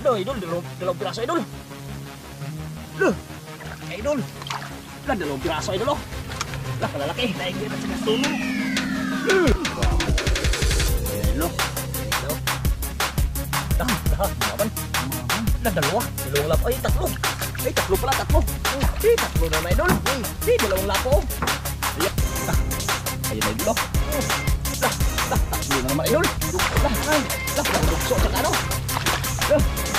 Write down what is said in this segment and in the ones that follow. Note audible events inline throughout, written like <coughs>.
Lo, idol, dalawang, dalawang piraso, idol. Lo, idol. Lah, dalawang piraso, idol, oh. Lah, kalalaki. Dahil kita sa gastuno. Oh. Idol. Dah, dah, lumaban. Lah, dalawa. Dalawang lapo. Ay, tatlo. Ay, tatlo pala, tatlo. Ay, tatlo na, idol. Ay, dalawang lapo. Ayan. Ah, Ayan, idol, oh. Lah, tatlo na naman, idol. Lah, ay, lah, lah, lukso sa ano. Lah.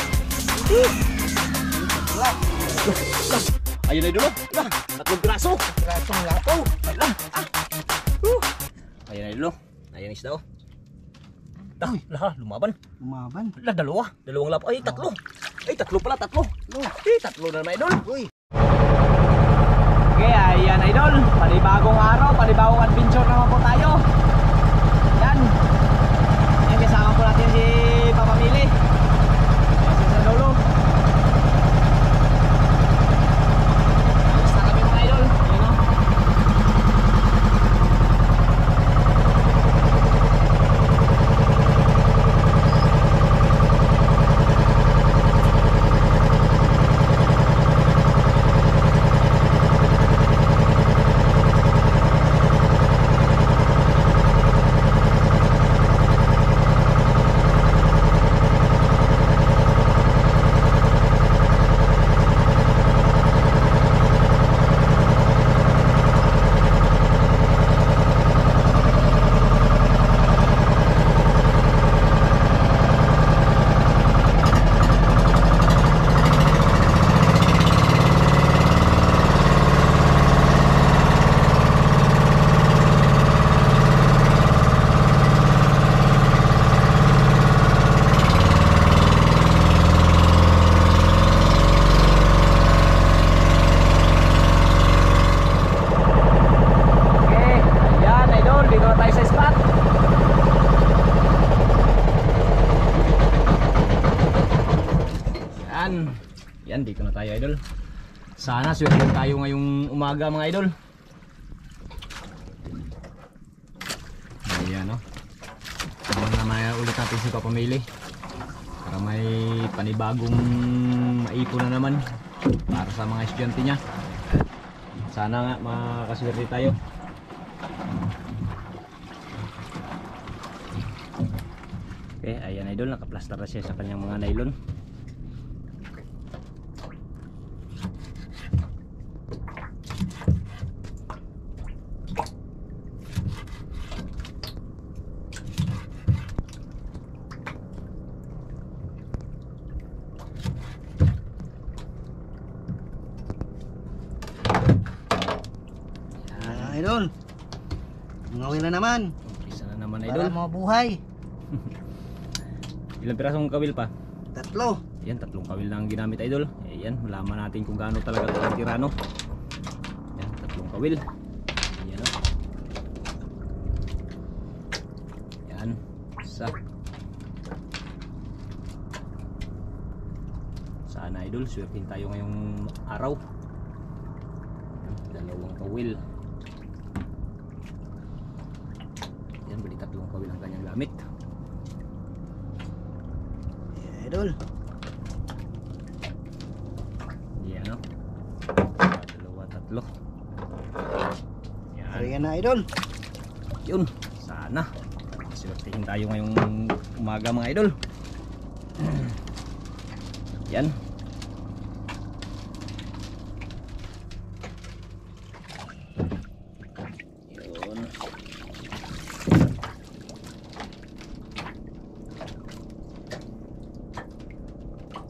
Ayun na dulo. Lah, tatlong piraso. Pirasong lapo. Ah. Uh. Ayun na dulo. Ayun isda oh. Dah, lah, lumaban. Lumaban. Lah, dalawa. Dalawang lapo. Ay, tatlo. Ay, tatlo pala, tatlo. Ay, tatlo na naman, idol. Uy. Okay, ayan idol. Panibagong araw, panibagong adventure naman po tayo. Yan. Yan, kasama po natin si Papa Mili. Yan si sa dulo. Alis na kami mga idol. Ayan o. Okay, ayan idol, dito na tayo sa spot. Yan, yan dito na tayo idol. Sana swerte tayo ngayong umaga mga idol. Ayan no. Ano na may ulit natin si Papa Mili. Para may panibagong maipon na naman para sa mga estudyante niya. Sana nga makaswerte tayo. Okay, ayan idol, nakaplaster na siya sa kanyang mga nylon. Ah, idol. Ngawin na naman. Umpisa na naman Para idol. mabuhay. <laughs> Ilang pirasong kawil pa? Tatlo. Yan, tatlong kawil na ang ginamit idol. Ayan, malaman natin kung gaano talaga ito ang tirano. Yan, tatlong kawil. Ayan o. Yan, isa. Sana idol, swertin tayo ngayong araw. Dalawang kawil. Yan, bali tatlong kawil ang kanyang gamit. Yeah, idol. Yan o. Dalawa, tatlo. Yan. Ayan na idol. Yun, sana. Swertihin tayo ngayong umaga mga idol. <clears throat> Yan.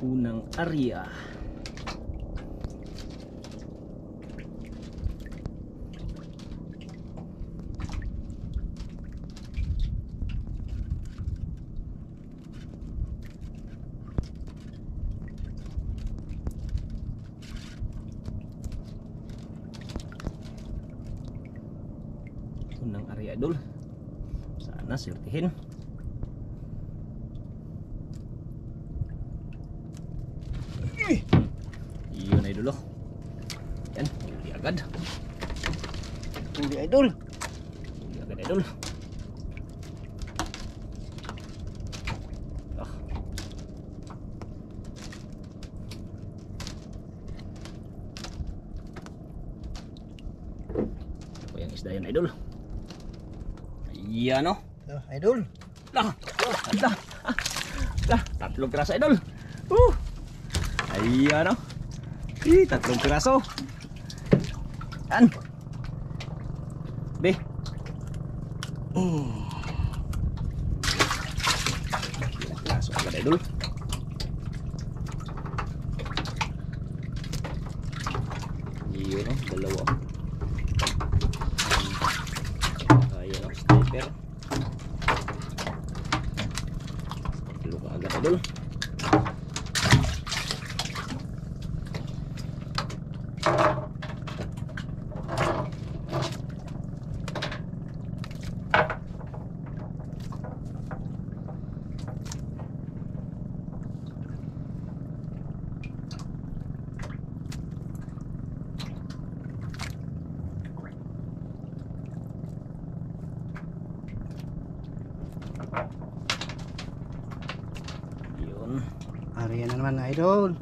Yun. Unang area. Unang area idol. Sana swertihin. Yun idol oh. Yan, huli agad. Huli idol. Huli agad idol. Ah. Isda yan idol. Ayan o. Oh, idol. Lah, lah, lah, tatlong piraso idol. Uh. Ayan o. Eh, tatlong piraso. Yan. Be. Mm. Piraso agad idol. Yun o, dalawa. Ayan o, sniper. Tatlo ka agad idol. Yun. Ari na naman idol.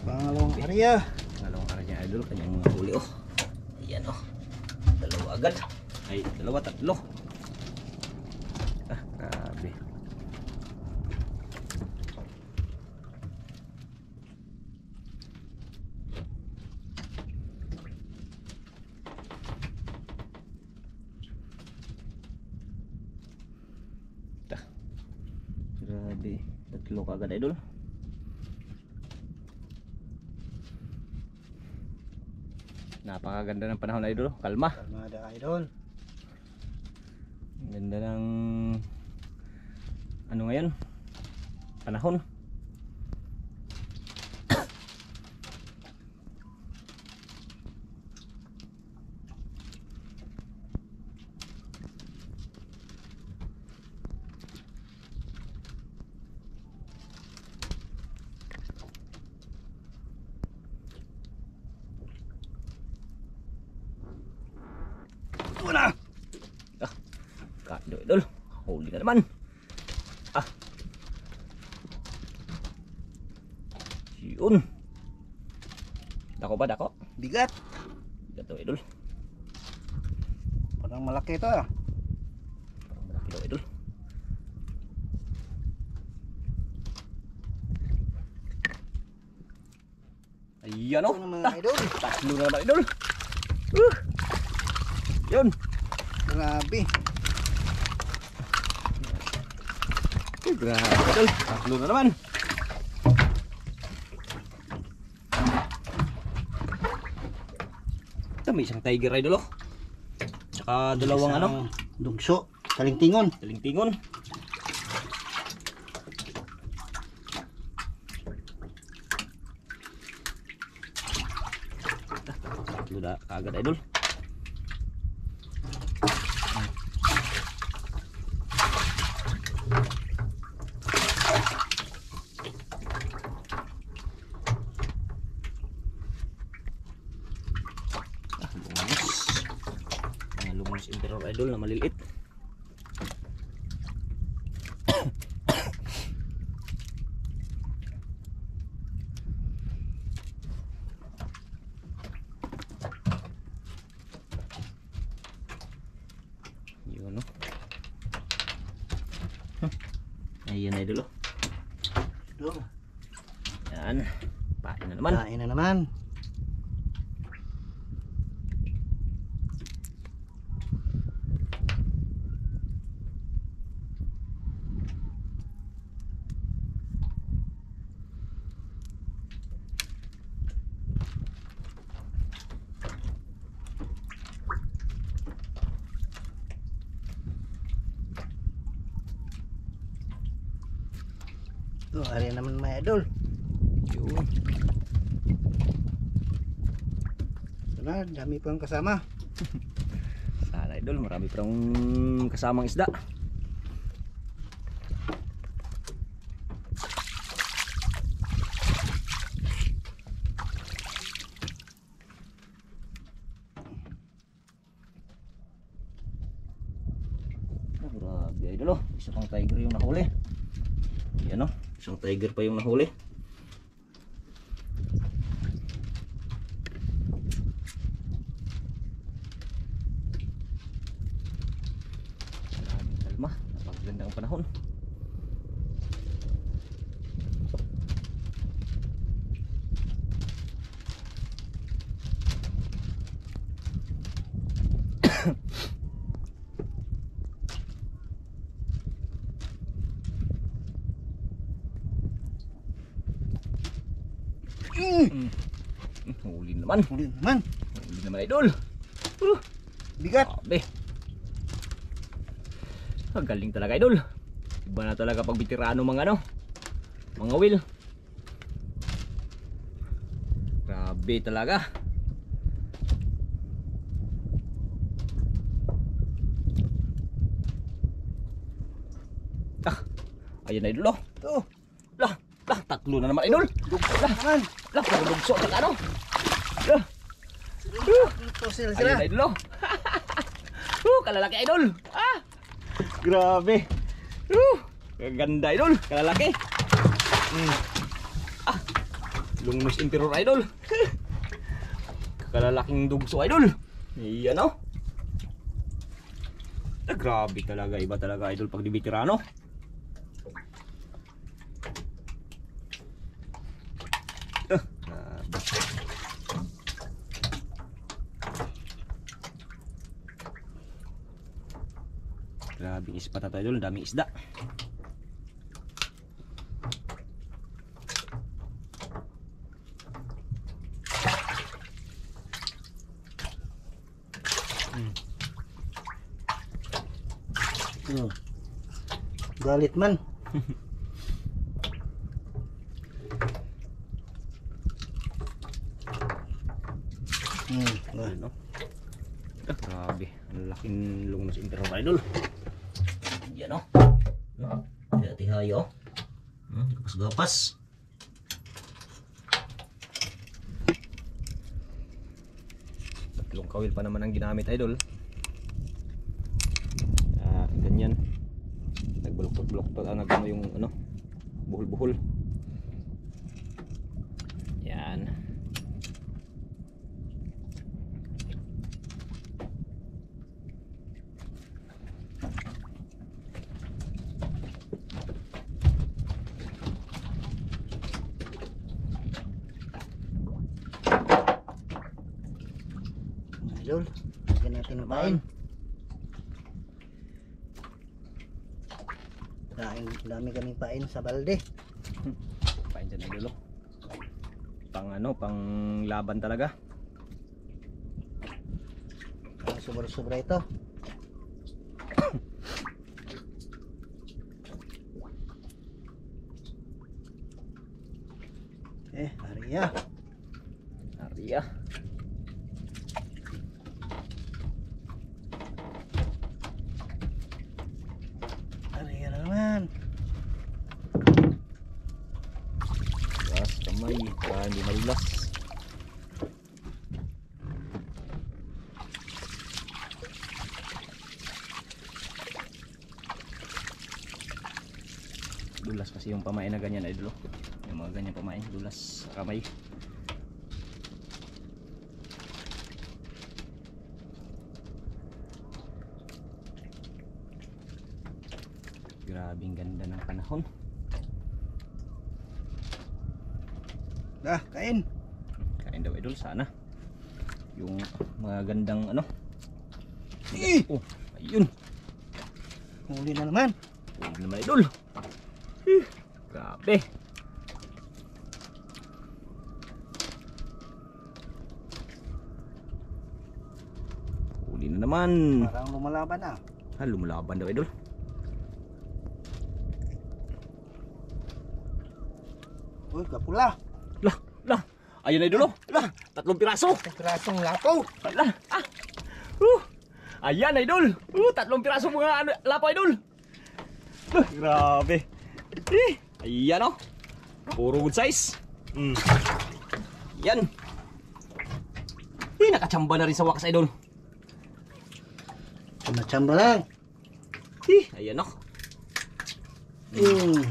Pangalawang area. Dalawang araw niya idol, kanyang mga huli oh. Ayan oh. Dalawa agad. Ay, dalawa, tatlo. Ah, grabe. Ta. Grabe. Tatlo ka agad idol. Napakaganda ng panahon idol. Kalma. Kalmada idol. Ganda ng ano ngayon? Panahon. Yun. Dako ba dako? Bigat. Gato idol. Parang malaki ito ah. Parang malaki daw idol. Ayan o. Idol. Tatlo na naman idol. Uh. Yun. Grabe. Grabe idol. Tatlo na naman. Ito may isang tiger idol oh. Tsaka dalawang ano. Dugso. Talingtingon. Talingtingon. Tatlo na kagad idol. Ah, lumos. Mga lumos emperor idol na maliliit. Yun no. Huh. Ayan na idol oh. Idol. Yan. Pain na naman. Kain na naman. Ito, ari naman mga idol. Yun. Ito na, dami pang kasama. <laughs> Sana idol, marami parang kasamang isda. Oh, grabe idol oh. Isa pang tiger yung nahuli. Yan oh. Isang tiger pa yung nahuli. Maraming kalma. Napakaganda ang panahon. Mm. Huli naman. Huli naman. Huli naman idol. Uh, Bigat. grabe. Ang galing talaga idol. Iba na talaga pag bitirano mga ano. Mga will. Grabe talaga. Ah, ayan na idol oh. Ito. Tatlo na naman idol. Dugso Lah, naman. lah, puro lugso at ano. Lah, sila Ayun sila. na idol <laughs> uh, kalalaki idol. Ah. Grabe. Uh, ganda idol, kalalaki. Mm. Ah. Lungnos Emperor idol. <laughs> Kalalaking dugso idol. Iyan oh. Ah, grabe talaga, iba talaga idol pag di veterano. Ah, grabe. Grabe ispat na tayo idol, daming isda. Ito. Galit man. <laughs> Hmm, ah. Ano? Ah, grabe, ang laking lungnos Emperor idol. Yan oh. Dati hayo. Hmm, gapas-gapas. Tatlong kawil pa naman ang ginamit idol. Ah, ganyan. Nagbulok-bulok ah, nagano yung ano, buhol-buhol. Yan. Idol. Lagyan natin ng pain. Dami, dami kaming pain sa balde. Pain dyan na dulo. Pang ano, pang laban talaga. Ang sobra-sobra ito. eh, Maria. Arya. Maria na naman. Gas, kamay, para hindi madulas. Dulas kasi yung pamain na ganyan ay dulo. Yung mga ganyan pamain, dulas sa kamay. Grabing ganda ng panahon. Ah, kain. Kain daw idol sana. Yung mga gandang ano. Eh! Oh, ayun. Huli na naman. Huwag naman idol. Eh, Grabe. Huli na naman. Parang lumalaban na. Ha, lumalaban daw idol. Uy, kapula. Lah. Ayun na idol oh. Lah, tatlong piraso. Pirasong lapo. Lah, ah. Uh. Ayan, idol. Uh, tatlong piraso mga ano, lapo, idol. Uh, grabe. Eh, ayan oh. Puro good size. Mm. Yan. Eh, nakachamba na rin sa wakas, idol. Tumachamba lang. Eh, ayan oh. Mm.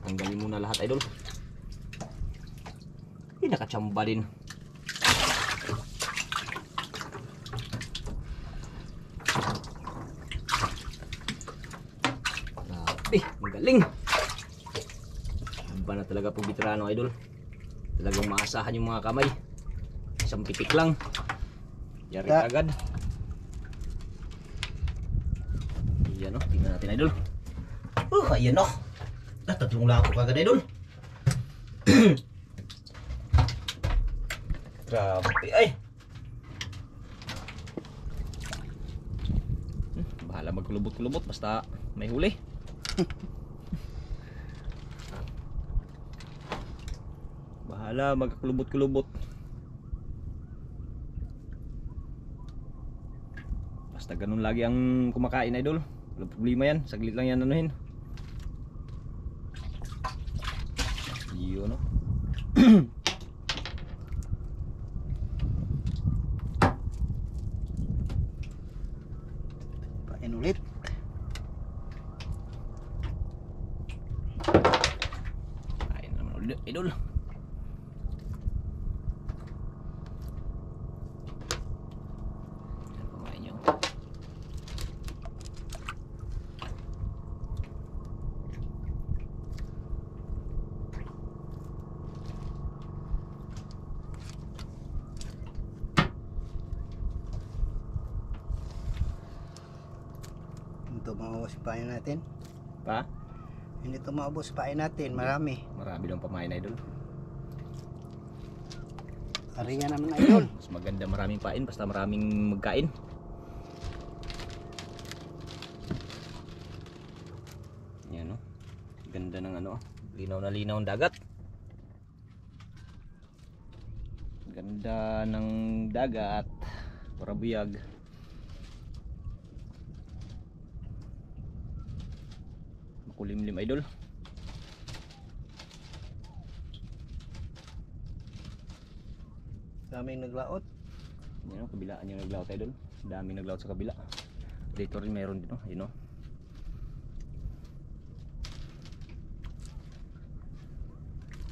Tanggalin muna lahat, idol. Nakachamba din. Grabe, magaling. Iba na talaga po veterano, idol. Talagang maasahan yung mga kamay. Isang pitik lang. Yari Ya. agad. Ayan o, tingnan natin, idol. Oh, ayan o. Ah, tatlong lako kagad, idol. <clears throat> Grabe, ay. Hmm, Bahala magkulubot-kulubot basta may huli. Bahala magkulubot-kulubot. Basta ganun lagi ang kumakain, idol. Walang problema yan. Saglit lang yan anuhin. Yun, no? Pain ulit. Kain naman ulit, idol. Yan, kumain nyo. Ito maubos pain natin. Pa? Hindi ito maubos pain natin. Marami. Marami daw pamain, idol. Ariya naman idol. <clears throat> Mas maganda maraming pain basta maraming magkain. Yan, no? Ganda ng ano, linaw na linaw ang dagat. Ganda ng dagat. Para buyag. Makulimlim idol. Daming naglaot. Yan o, kabilaan yung naglaot doon. Daming naglaot sa kabila. Dito rin meron din o. Yun o.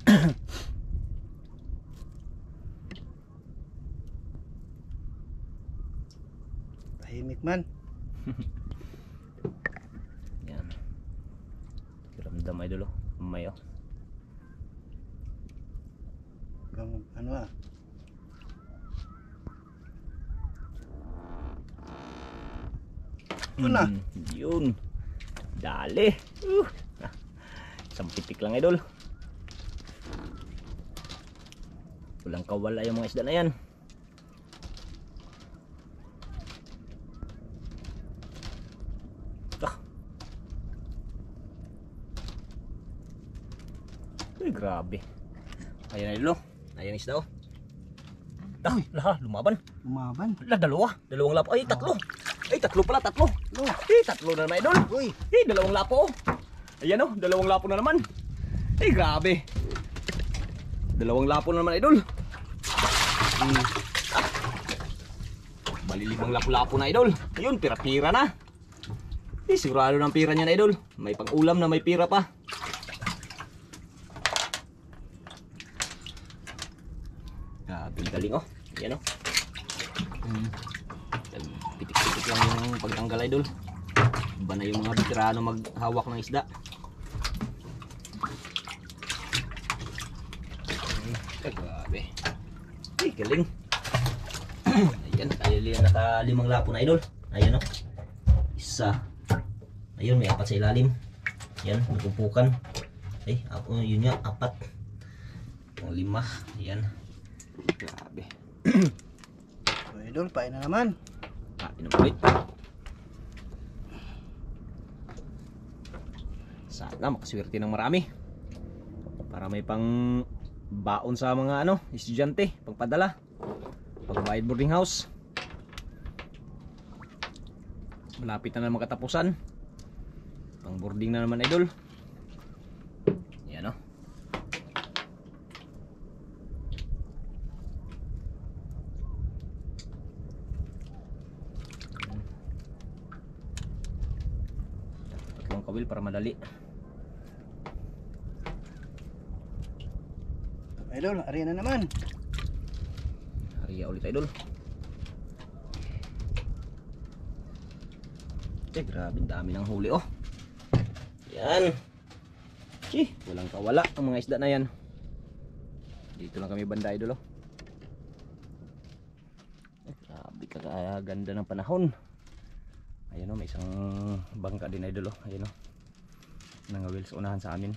<coughs> Tahimik man. <laughs> Yan. Kiramdam idol o. Mamay o. Hanggang ano ah. Yun na. Mm, Yun. Dali. Uh. Ah, Isang pitik lang idol. Walang kawala yung mga isda na yan. Ah. Ay, grabe. Ayan idol. oh. Ayan isda oh. Ah, laha, lumaban. Lumaban. La, dalawa. Dalawang lapo. Ay, tatlo. Ay, tatlo pala, tatlo. No. Eh, tatlo na naman, idol. Uy. Eh, dalawang lapo. oh. Ayan oh, dalawang lapo na naman. Eh, grabe. Dalawang lapo na naman, idol. Hmm. Ah. Bali limang lapo-lapo na, idol. Ayun, pira-pira na. Eh, sigurado ng pira niya na, idol. May pang-ulam na may pira pa. Grabe, galing oh. Ayan oh. Hmm. Pitik-pitik lang yung pagtanggal idol. Iba na yung mga veterano maghawak ng isda. Grabe. Ay, galing. <clears throat> Ayan, nakali naka limang lapo na idol. Ayan o. Isa. Ayun, may apat sa ilalim. Ayan, napupukan. Ay, apo, yun nga, apat. Ang lima. Ayan. Grabe. <clears throat> Idol, pain na naman. Inom ulit. Sana makaswerte ng marami. Para may pang baon sa mga ano, estudyante, pangpadala. Pagbayad boarding house. Malapit na naman katapusan. Pang boarding na naman idol. Yan o. Tatlong kawil para madali. Idol, ari na naman. Hariya ulit idol. Eh, grabe dami ng huli oh. Yan. Chi, walang kawala ang mga isda na yan. Dito lang kami banda idol oh. Eh, grabe kagaya ganda ng panahon. Ayun oh, may isang bangka din idol oh. Ayun oh. Nangawil sa unahan sa amin.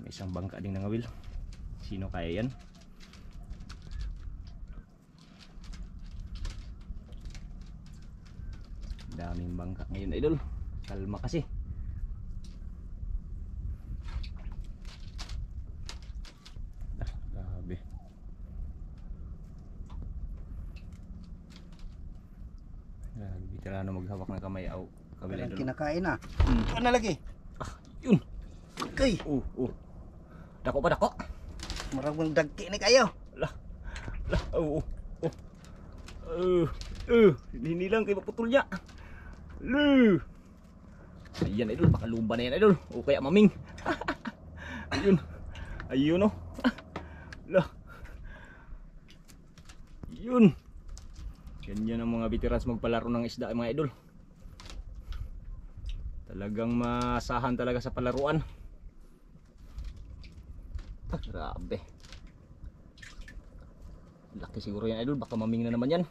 May isang bangka din nangawil. Sino kaya yan? daming bangka ngayon idol. Kalma kasi. Ah, grabe. Bitirano maghawak ng kamay. Aw kabila kinakain na. Hmm. Ano na lagi? yun. Kay, uh uh dako pa dako maragong dagki ni kayo. lah lah oh oh uh, uh, hindi lang kay maputol niya. Lu ayan idol baka lumba na yan idol. O kaya maming. <laughs> Ayun ayun oh. Lah. Yun. Ganyan ang mga veterans magpalaro ng isda mga idol. Talagang masahan talaga sa palaruan grabe laki siguro yan idol baka maming na naman yan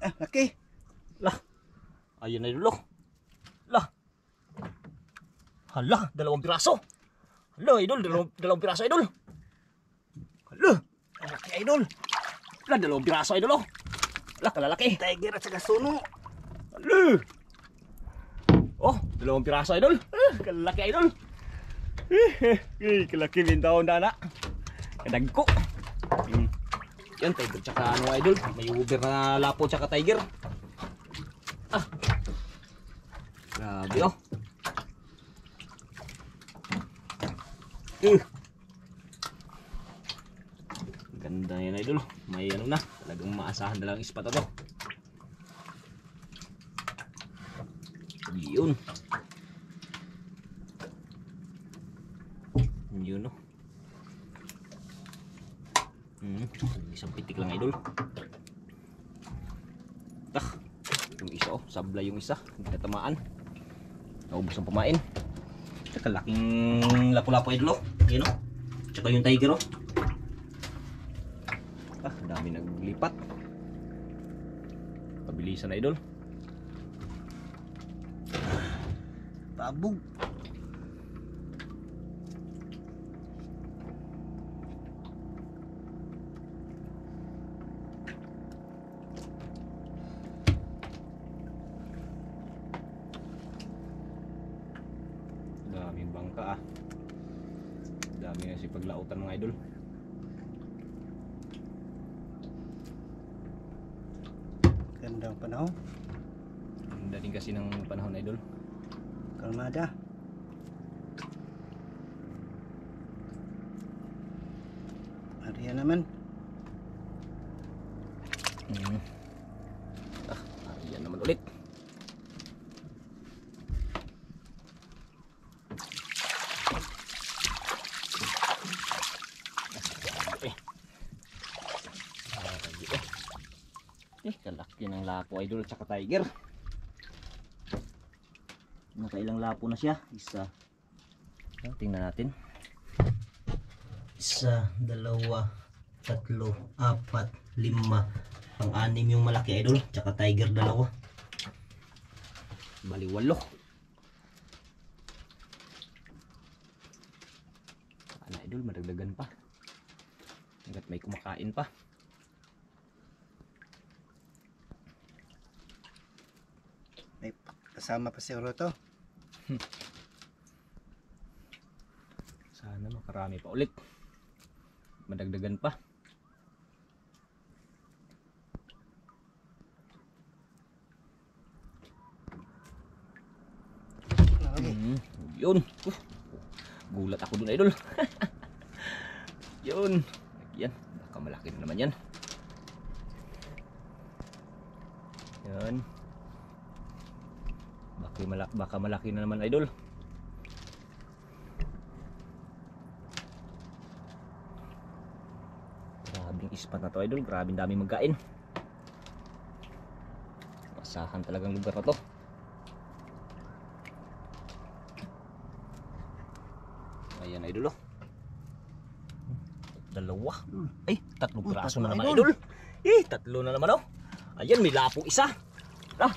Ah, laki. Lah. Ayun na dulo. Lah. Hala, dalawang piraso. Hala, idol, dalawang, dalawang piraso, idol. Hala, laki, idol. Hala, dalawang piraso, idol, oh. Hala, kalalaki. Tiger at saka suno. Hala. Oh, dalawang piraso, idol. Ah, kalalaki, idol. Eh, kalaki din taon na na. Kadagko. Hmm. Yan, tiger tsaka ano, idol. May uber na lapo tsaka tiger. Ah. Grabe, oh. Uh. Ganda yan, idol. May ano na. Talagang maasahan na lang ispat to. Yun. Yun, oh. Hmm, isang pitik lang idol. Ah, yung isa oh, sabla yung isa, hindi natamaan. Naubos ang pamain. Tsaka laking lapu-lapu idol oh. Yan oh. Tsaka yung tiger oh. Ah, dami naglipat. Pabilisan na idol. Pabog. Daming bangka ah. Dami na si paglautan mga idol. Ganda ang panahon. Ganda din kasi ng panahon idol. Kalmada. Ari na naman. Mm. Ah, yan naman ulit. Eh. Ah, eh. Eh, kalaki ng lapo idol at saka tiger. Nakailang lapo na siya? Isa. Tingnan natin. isa, dalawa, tatlo, apat, lima, pang-anim yung malaki idol, tsaka tiger dalawa. Bali walo. Ano idol, madagdagan pa. Hanggat may kumakain pa. May kasama pa si Oroto. <laughs> Sana makarami pa ulit. Madagdagan pa. Mm, yun. Uh, gulat ako dun idol. <laughs> yun. Yan. Baka malaki na naman yan. Malaki, baka malaki na naman, idol. Grabing ispat na to, idol. Grabing daming magkain. Masahan talagang lugar na to. Ayan, idol, oh. Dalawa. Ay, tatlong Oh, piraso na naman, idol. idol. Eh, tatlo na naman, oh. Ayan, may lapo isa. Ah,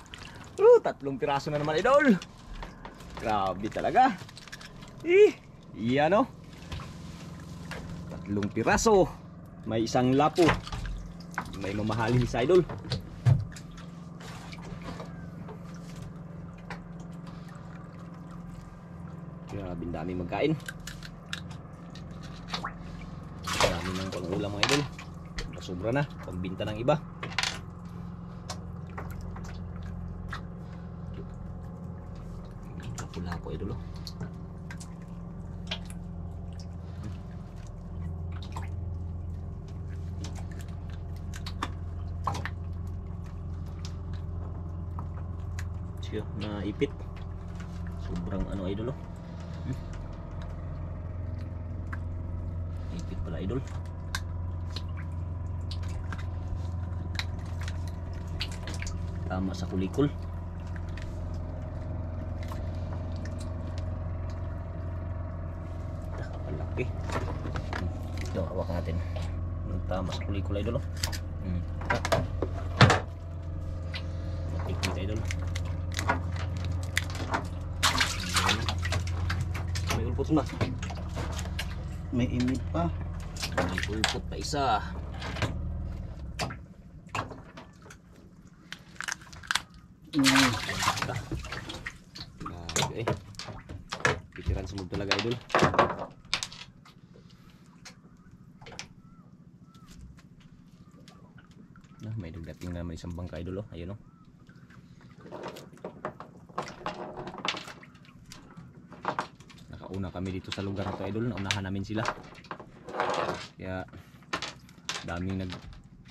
uh, tatlong piraso na naman, idol. Grabe talaga. Eh, yan, oh. Tatlong piraso. May isang lapo. May mamahalin sa idol. Grabe dami magkain. Dami ng pangulam mga idol. Sobra na. Pambinta ng iba. Pula ko idol. oh. Siya, naipit. Sobrang ano idol oh. Ipit pala idol. Tama sa kulikul. Nakalaki. Ito, hawak natin. Tama sa kulikul idol. Oh. Hmm. Matikit idol. May ulpot na. May imit pa. May ulpot pa isa. Mm. Grabe eh. Pitiran sumog talaga idol. Na, may dagdating naman isang bangka idol oh. Ayun oh. Nakauna kami dito sa lugar na to idol. Naunahan namin sila. Kaya daming nag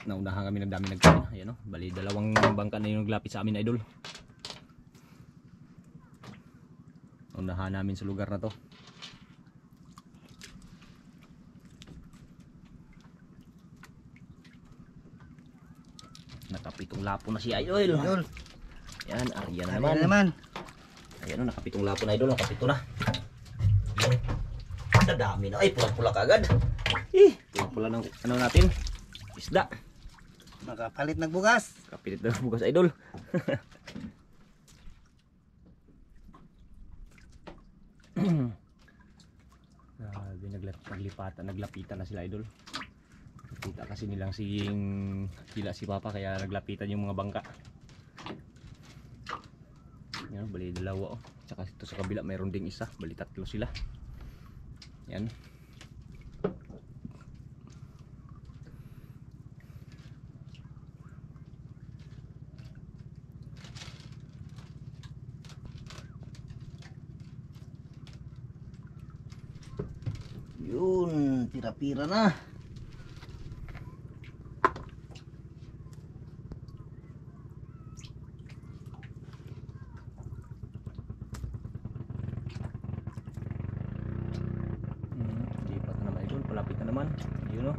naunahan kami nagdami nagkain. Ayan oh. Bali dalawang bangka na yung naglapit sa amin idol. Unahan namin sa lugar na to. Nakapitong lapo na si Idol. Idol. Yan, Arya na naman. na naman? Ayan o, nakapitong lapo na Idol. Nakapito na. Yan. Sa dami na. Ay, pulang-pula kagad. Eh, pulang-pula ng ano natin. Isda. Makapalit nagbugas. Kapilit na bukas Idol. Grabe, naglat naglipatan, naglapitan na sila idol. Kita kasi nilang sing sila si Papa kaya naglapitan yung mga bangka. Yan, bali dalawa oh. Tsaka ito sa kabila mayroon ding isa, bali tatlo sila. Yan. Yun, pira-pira na. Hmm, lipat na naman idol, palapit na naman. Yun oh.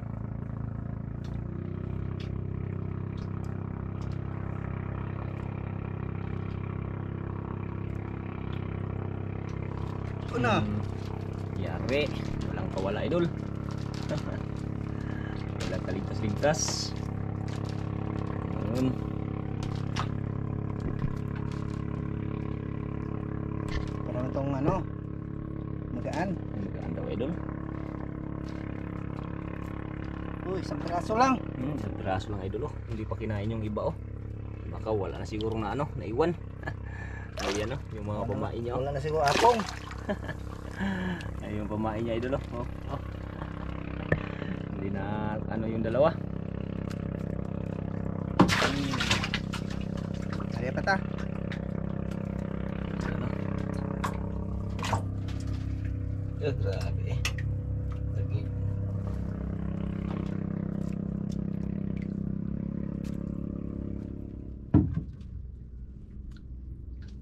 Ito na. Hmm, Yari, walang kawala idol. Wala kaligtas-ligtas. Yun. Parang itong ano. Magaan. Magkaan daw idol. Uy, isang piraso lang. Hmm, isang piraso lang idol oh. Hindi pa kinain yung iba oh. Baka wala na siguro na ano, naiwan. <laughs> Ayan oh, yung mga pamain niya oh. Wala na siguro akong. <laughs> Ay, yung pamain niya idol oh. oh. oh. Hindi na ano yung dalawa. Hmm. Kaya pa ta. Ayan, oh. Eh, grabe. Lagi.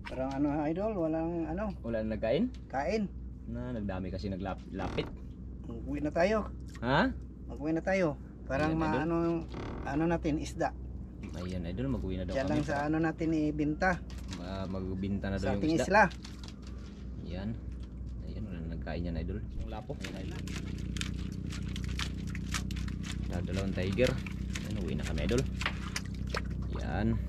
Parang ano idol, walang ano, Wala na nagkain? kain. Na, nagdami kasi naglapit. Mag-uwi na tayo. Ha? Mag-uwi na tayo. Parang Ayan, maano ano natin isda. Ayan, idol. Mag-uwi na daw Diyan kami. lang sa ano natin ibinta Ma- magbinta na daw sa yung ating isda. isla. Yan. Ayan, wala na nagkain yan, idol. Yung lapo. Ayan, idol. Dadalawang tiger. Ayan, uwi na kami, idol. Yan.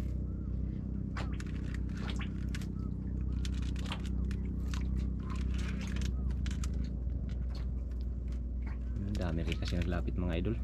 Naglapit mga idol.